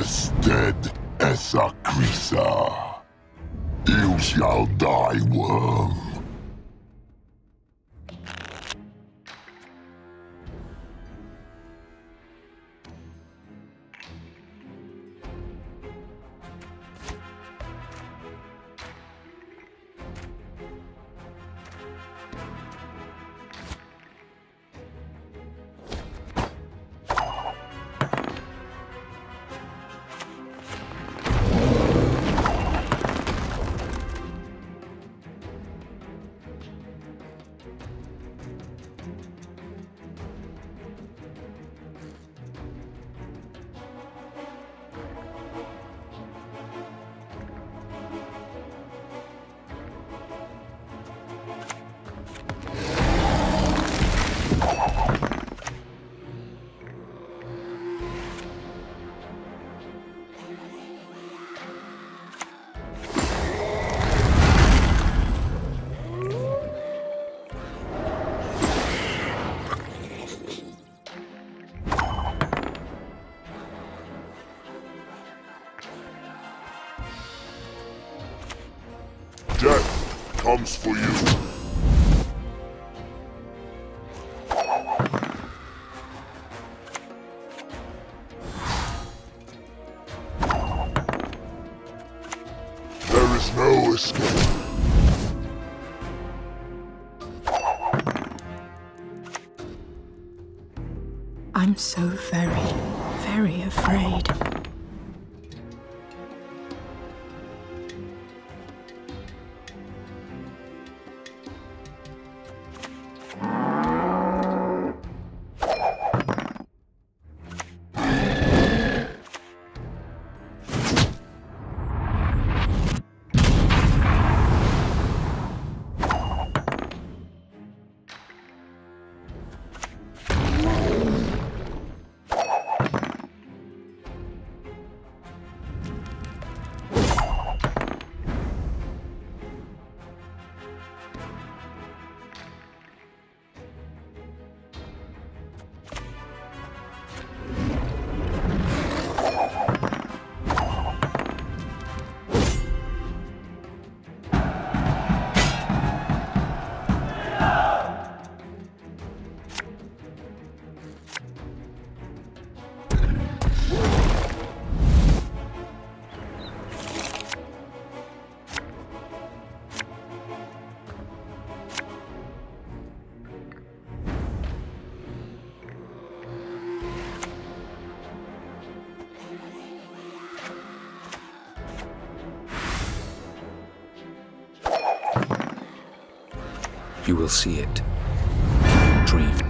Ested essa crisa. You shall die, worm. Comes for you. There is no escape. I'm so very, very afraid. You will see it. Dream.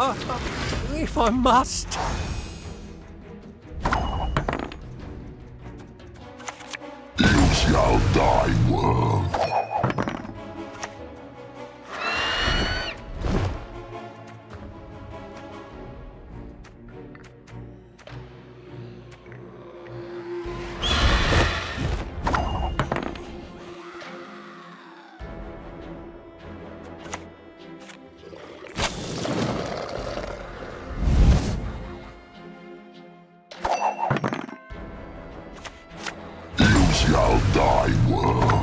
Uh, uh, if I must. You shall die, shall die, world.